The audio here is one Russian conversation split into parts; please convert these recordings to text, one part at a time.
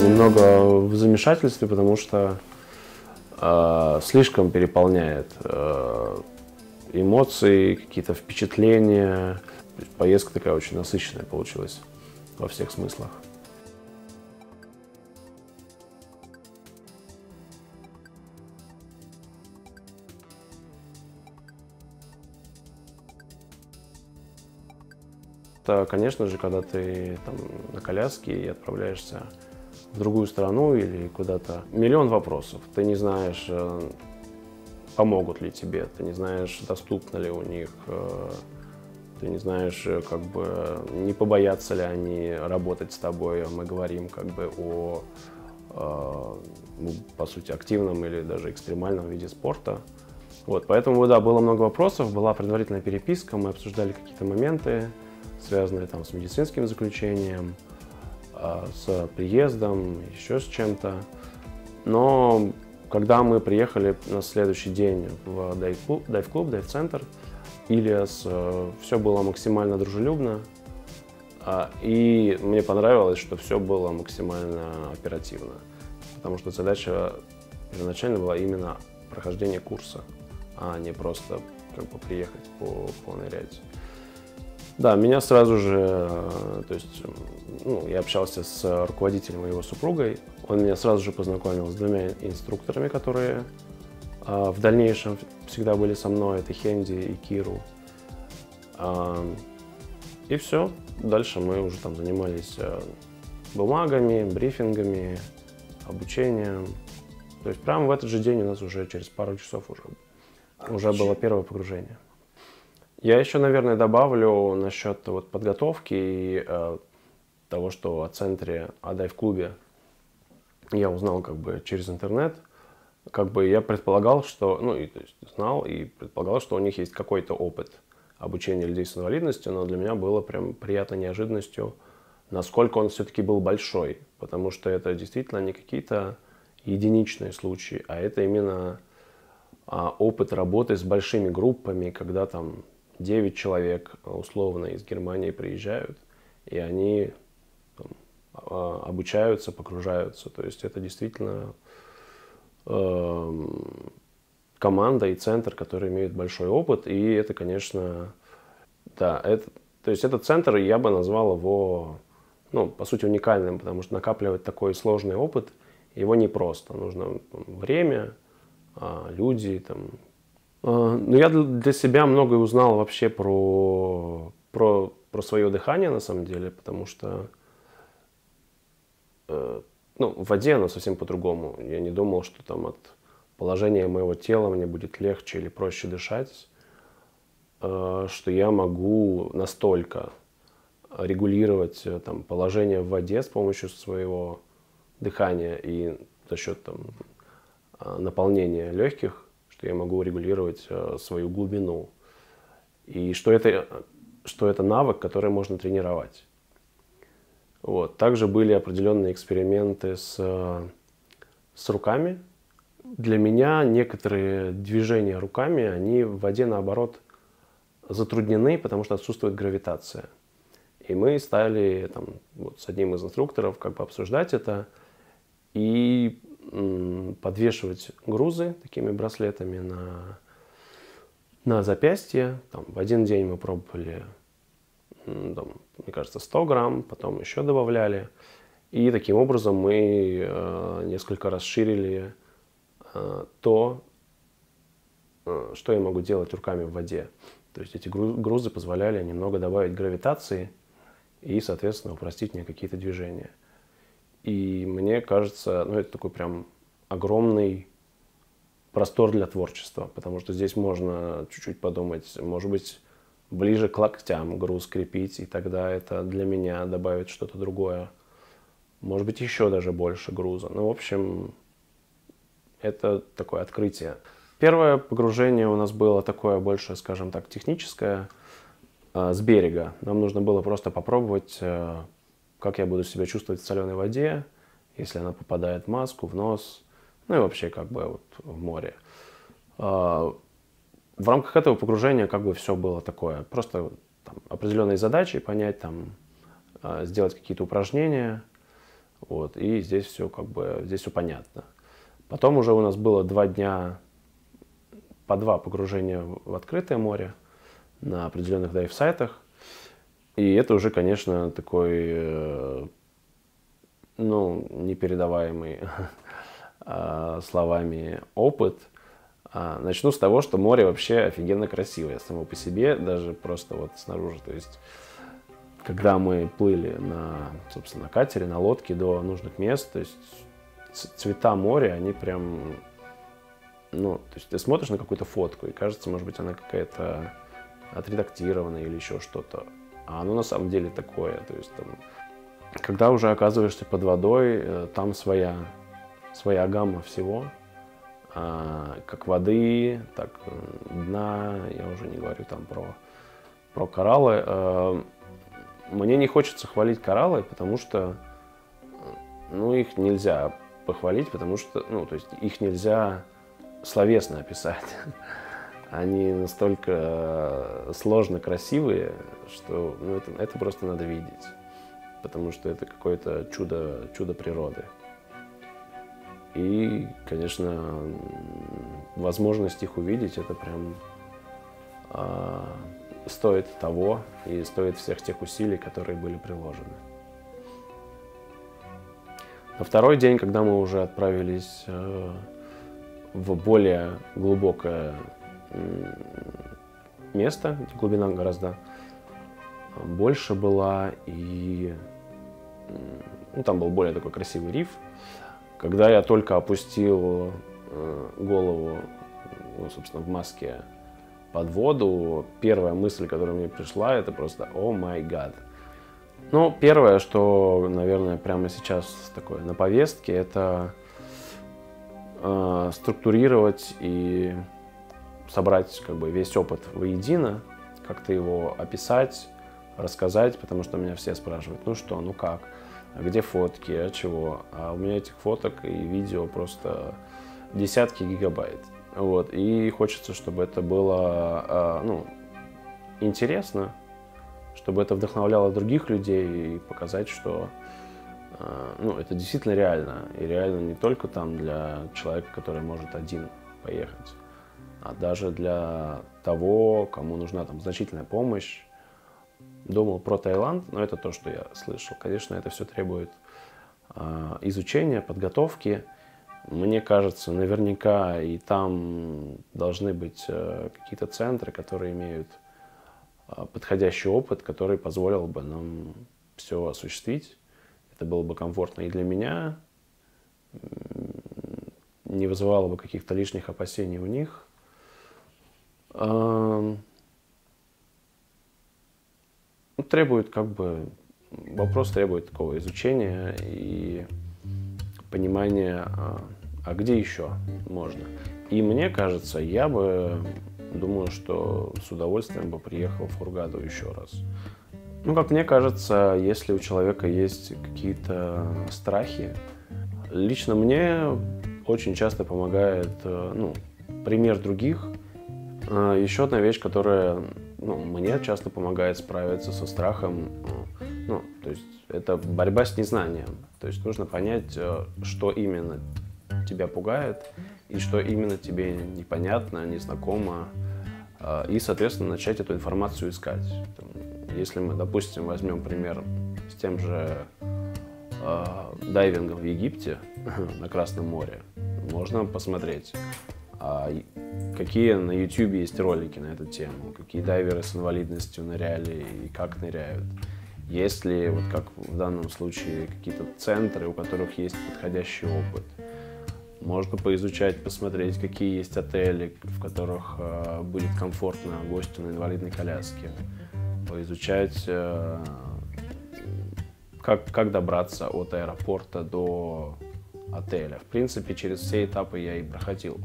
немного в замешательстве, потому что э, слишком переполняет э, эмоции, какие-то впечатления. Поездка такая очень насыщенная получилась во всех смыслах. Это, конечно же, когда ты там на коляске и отправляешься в другую страну или куда-то. Миллион вопросов. Ты не знаешь, э, помогут ли тебе, ты не знаешь, доступно ли у них, э, ты не знаешь, э, как бы, не побоятся ли они работать с тобой. Мы говорим как бы о, ну, по сути, активном или даже экстремальном виде спорта. Вот, поэтому, да, было много вопросов, была предварительная переписка, мы обсуждали какие-то моменты, связанные там с медицинским заключением, а, с приездом, еще с чем-то. Но когда мы приехали на следующий день в дайв-клуб, дайв-центр, Ильяс, э, все было максимально дружелюбно. А, и мне понравилось, что все было максимально оперативно. Потому что задача изначально была именно прохождение курса, а не просто как бы приехать по понырять. Да, меня сразу же, э, то есть, ну, я общался с руководителем и его супругой. Он меня сразу же познакомил с двумя инструкторами, которые а, в дальнейшем всегда были со мной. Это Хенди и Киру. И все. Дальше мы уже там занимались а, бумагами, брифингами, обучением. То есть прямо в этот же день у нас уже через пару часов уже, уже было первое погружение. Я еще, наверное, добавлю насчет вот подготовки и э, того, что о центре, о дайв-клубе я узнал как бы через интернет. Как бы я предполагал, что, ну, и, то есть, знал и предполагал, что у них есть какой-то опыт обучения людей с инвалидностью, но для меня было прям приятной неожиданностью, насколько он все-таки был большой, потому что это действительно не какие-то единичные случаи, а это именно а, опыт работы с большими группами, когда там 9 человек условно из Германии приезжают, и они там, а, обучаются, погружаются. То есть это действительно э, команда и центр, который имеет большой опыт, и это, конечно, да, это, то есть этот центр, я бы назвал его, ну, по сути, уникальным, потому что накапливать такой сложный опыт, его непросто. Нужно время, а, люди, там, ну, я для себя многое узнал вообще про, про, про свое дыхание, на самом деле, потому что э, ну, в воде оно совсем по-другому. Я не думал, что там от положения моего тела мне будет легче или проще дышать, э, что я могу настолько регулировать э, там, положение в воде с помощью своего дыхания и за счет там, наполнения легких, что я могу регулировать э, свою глубину. И что это, что это навык, который можно тренировать. Вот. Также были определенные эксперименты с, с руками. Для меня некоторые движения руками, они в воде наоборот затруднены, потому что отсутствует гравитация. И мы стали там, вот, с одним из инструкторов как бы обсуждать это. И подвешивать грузы такими браслетами на, на запястье. Там, в один день мы пробовали, там, мне кажется, 100 грамм, потом еще добавляли. И таким образом мы э, несколько расширили э, то, э, что я могу делать руками в воде. То есть эти грузы позволяли немного добавить гравитации и, соответственно, упростить мне какие-то движения. И мне кажется, ну это такой прям огромный простор для творчества, потому что здесь можно чуть-чуть подумать, может быть, ближе к локтям груз крепить, и тогда это для меня добавит что-то другое. Может быть, еще даже больше груза. Ну, в общем, это такое открытие. Первое погружение у нас было такое больше, скажем так, техническое, э, с берега. Нам нужно было просто попробовать э, как я буду себя чувствовать в соленой воде, если она попадает в маску, в нос, ну и вообще как бы вот в море. А, в рамках этого погружения как бы все было такое, просто там, определенные задачи понять, там, а, сделать какие-то упражнения, Вот, и здесь все как бы, здесь все понятно. Потом уже у нас было два дня, по два погружения в открытое море на определенных дайв-сайтах. И это уже, конечно, такой, э, ну, непередаваемый а, словами опыт. А, начну с того, что море вообще офигенно красивое само по себе, даже просто вот снаружи. То есть, когда мы плыли на, собственно, катере, на лодке до нужных мест, то есть цвета моря, они прям, ну, то есть ты смотришь на какую-то фотку, и кажется, может быть, она какая-то отредактированная или еще что-то. А оно на самом деле такое, то есть там, когда уже оказываешься под водой, э, там своя, своя гамма всего, а, как воды, так дна, я уже не говорю там про, про кораллы. Э, мне не хочется хвалить кораллы, потому что ну, их нельзя похвалить, потому что, ну, то есть их нельзя словесно описать. Они настолько э, сложно красивые, что ну, это, это просто надо видеть, потому что это какое-то чудо, чудо природы. И, конечно, возможность их увидеть, это прям э, стоит того и стоит всех тех усилий, которые были приложены. На второй день, когда мы уже отправились э, в более глубокое место, глубина гораздо больше была, и ну, там был более такой красивый риф. Когда я только опустил э, голову, ну, собственно, в маске под воду, первая мысль, которая мне пришла, это просто «О май гад!» Ну, первое, что, наверное, прямо сейчас такое на повестке, это э, структурировать и собрать как бы весь опыт воедино, как-то его описать, рассказать, потому что меня все спрашивают, ну что, ну как, а где фотки, а чего, а у меня этих фоток и видео просто десятки гигабайт, вот, и хочется, чтобы это было, э, ну, интересно, чтобы это вдохновляло других людей и показать, что э, ну, это действительно реально. И реально не только там для человека, который может один поехать, а даже для того, кому нужна там значительная помощь. Думал про Таиланд, но это то, что я слышал. Конечно, это все требует э, изучения, подготовки. Мне кажется, наверняка и там должны быть э, какие-то центры, которые имеют а, подходящий опыт, который позволил бы нам все осуществить. Это было бы комфортно и для меня, не вызывало бы каких-то лишних опасений у них. Ну, требует как бы, вопрос требует такого изучения и понимания, а, а где еще можно. И мне кажется, я бы думаю, что с удовольствием бы приехал в Хургаду еще раз. Ну, как мне кажется, если у человека есть какие-то страхи, лично мне очень часто помогает э, ну, пример других. А, еще одна вещь, которая ну, мне часто помогает справиться со страхом, ну, то есть это борьба с незнанием. То есть нужно понять, э, что именно тебя пугает и что именно тебе непонятно, незнакомо, а, и, соответственно, начать эту информацию искать. Если мы, допустим, возьмем пример с тем же э, дайвингом в Египте на Красном море, можно посмотреть, какие на YouTube есть ролики на эту тему, какие дайверы с инвалидностью ныряли и как ныряют. Есть ли, вот как в данном случае, какие-то центры, у которых есть подходящий опыт. Можно поизучать, посмотреть, какие есть отели, в которых э, будет комфортно гостю на инвалидной коляске. Поизучать, э, как, как добраться от аэропорта до отеля. В принципе, через все этапы я и проходил.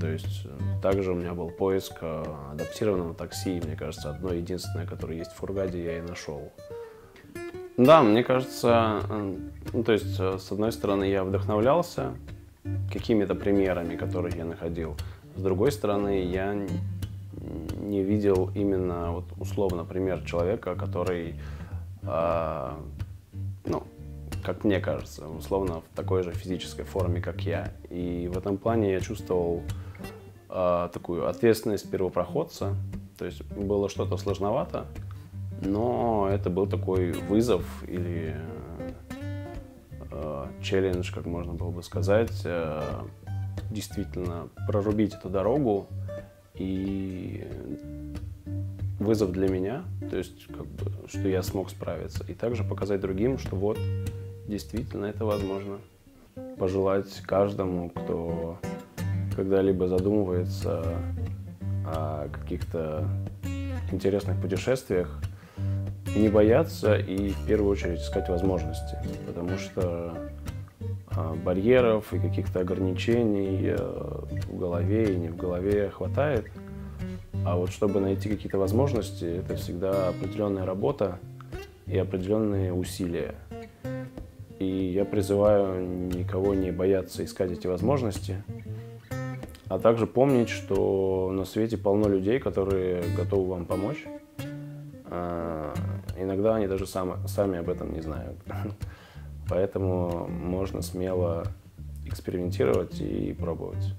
То есть э, также у меня был поиск э, адаптированного такси, мне кажется, одно единственное, которое есть в Фургаде, я и нашел. Да, мне кажется, э, ну, то есть, с одной стороны, я вдохновлялся какими-то примерами, которые я находил. С другой стороны, я не видел именно вот условно пример человека, который, э, ну, как мне кажется, условно в такой же физической форме, как я. И в этом плане я чувствовал э, такую ответственность первопроходца. То есть было что-то сложновато, но это был такой вызов или э, челлендж, как можно было бы сказать, э, действительно прорубить эту дорогу и вызов для меня, то есть как бы, что я смог справиться, и также показать другим, что вот действительно это возможно. Пожелать каждому, кто когда-либо задумывается о каких-то интересных путешествиях, не бояться и в первую очередь искать возможности, потому что а, барьеров и каких-то ограничений э, в голове и не в голове хватает. А вот чтобы найти какие-то возможности, это всегда определенная работа и определенные усилия. И я призываю никого не бояться искать эти возможности, а также помнить, что на свете полно людей, которые готовы вам помочь. А, иногда они даже сами, сами об этом не знают. Поэтому можно смело экспериментировать и пробовать.